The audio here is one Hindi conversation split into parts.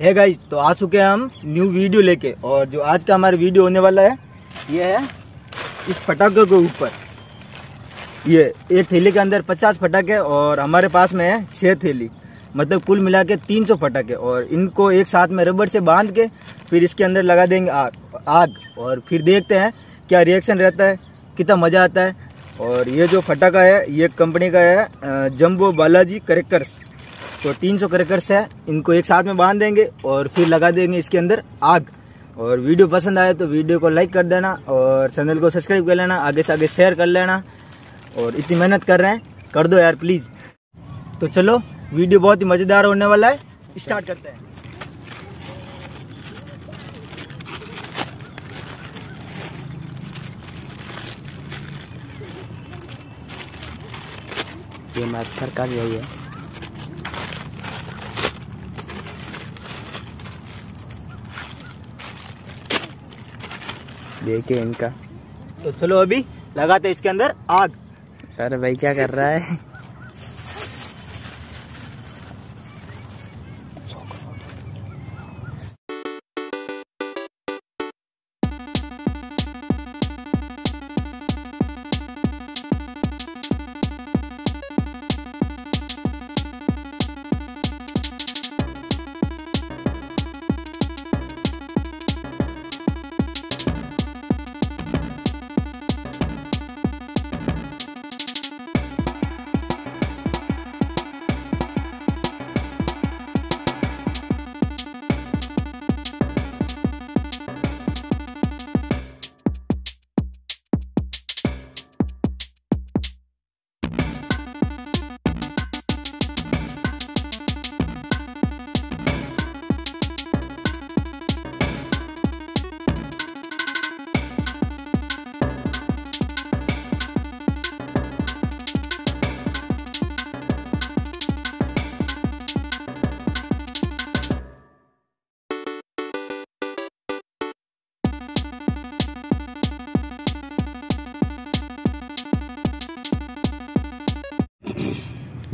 है गाइस तो आ चुके हैं हम न्यू वीडियो लेके और जो आज का हमारा वीडियो होने वाला है, ये है इस पटाखे के ऊपर। ये एक थैली के अंदर 50 पटाखे और हमारे पास में है छह थैली। मतलब कुल मिला के तीन सौ पटाखे और इनको एक साथ में रबड़ से बाँध के फिर इसके अंदर लगा देंगे आग आग। और फिर देखते हैं क्या रिएक्शन रहता है, कितना मज़ा आता है। और ये जो फटाखा है, ये कंपनी का है जम्बो बालाजी करेक्टर्स तो 300 क्रैकर्स है, इनको एक साथ में बाँध देंगे और फिर लगा देंगे इसके अंदर आग। और वीडियो पसंद आए तो वीडियो को लाइक कर देना और चैनल को सब्सक्राइब कर लेना, आगे से आगे शेयर कर लेना। और इतनी मेहनत कर रहे हैं, कर दो यार प्लीज़ तो चलो, वीडियो बहुत ही मज़ेदार होने वाला है। स्टार्ट करते हैं। ये मच्छर का यही है देखिए इनका। तो चलो अभी लगाते इसके अंदर आग। अरे भाई क्या कर रहा है?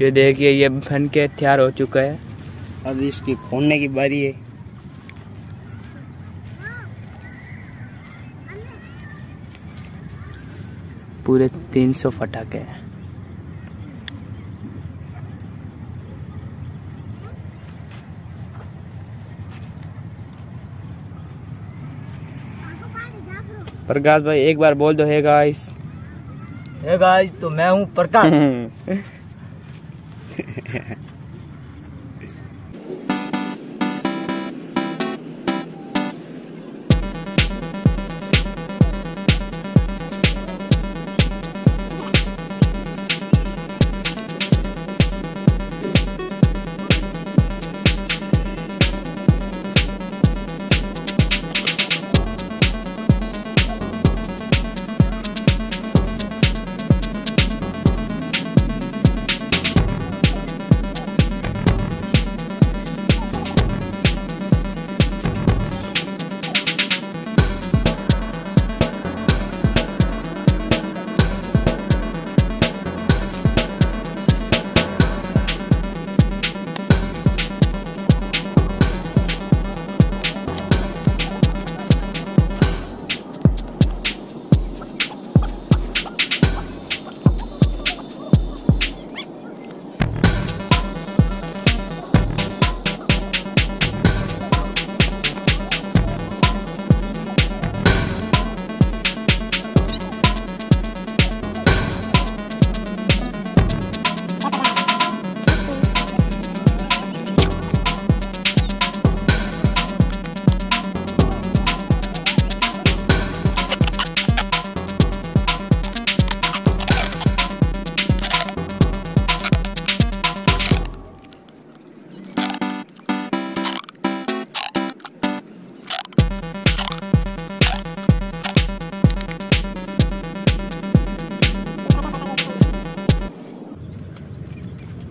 ये देखिए ये बन के तैयार हो चुका है। अब इसकी खोलने की बारी है। पूरे 300 फटाके। हैं प्रकाश भाई एक बार बोल दो है गाइस। है गाइस तो मैं हूँ प्रकाश। yeah.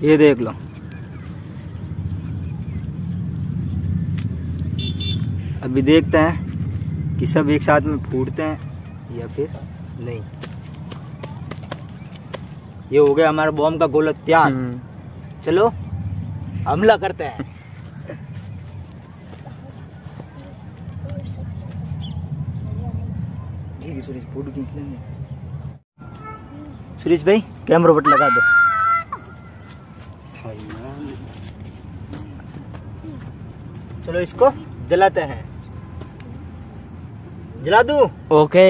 ये देख लो। अभी देखते हैं कि सब एक साथ में फूटते हैं या फिर नहीं। ये हो गया हमारा बॉम्ब का गोला तैयार। हम्म। चलो हमला करते हैं। सुरेश फ़ोटो खींच लेंगे। सुरेश भाई कैमरा बट लगा दो। चलो इसको जलाते हैं। जला दूँ? ओके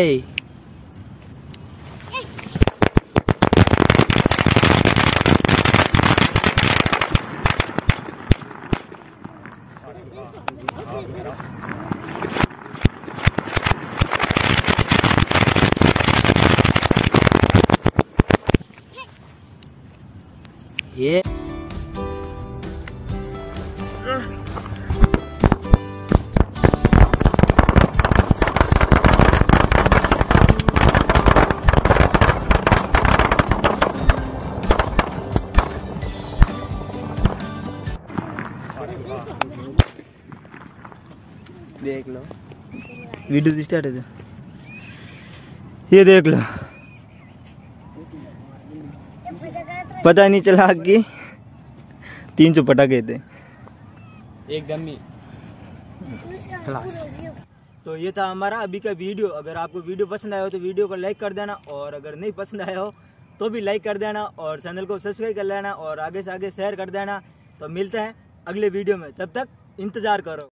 ये वीडियो स्टार्ट है ये देख लो। पता नहीं चला कि तीन सौ पटाखे थे। एक क्लास तो ये था हमारा अभी का वीडियो। अगर आपको वीडियो पसंद आया हो तो वीडियो को लाइक कर देना और अगर नहीं पसंद आया हो तो भी लाइक कर देना और चैनल को सब्सक्राइब कर लेना और आगे से आगे शेयर कर देना। तो मिलते हैं अगले वीडियो में। तब तक इंतज़ार करो।